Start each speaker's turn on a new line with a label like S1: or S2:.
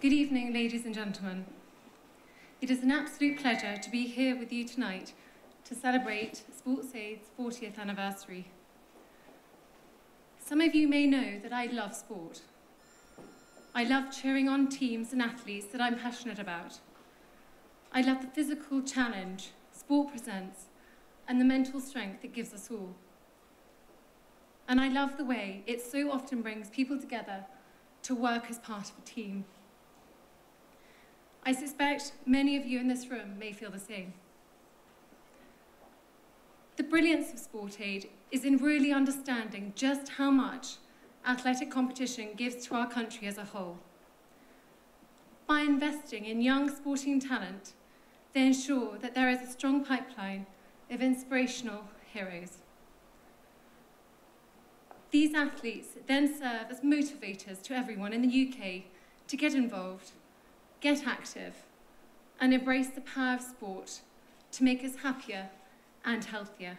S1: Good evening, ladies and gentlemen. It is an absolute pleasure to be here with you tonight to celebrate SportsAid's 40th anniversary. Some of you may know that I love sport. I love cheering on teams and athletes that I'm passionate about. I love the physical challenge sport presents and the mental strength it gives us all. And I love the way it so often brings people together to work as part of a team. I suspect many of you in this room may feel the same. The brilliance of SportsAid is in really understanding just how much athletic competition gives to our country as a whole. By investing in young sporting talent, they ensure that there is a strong pipeline of inspirational heroes. These athletes then serve as motivators to everyone in the UK to get involved, get active, and embrace the power of sport to make us happier and healthier.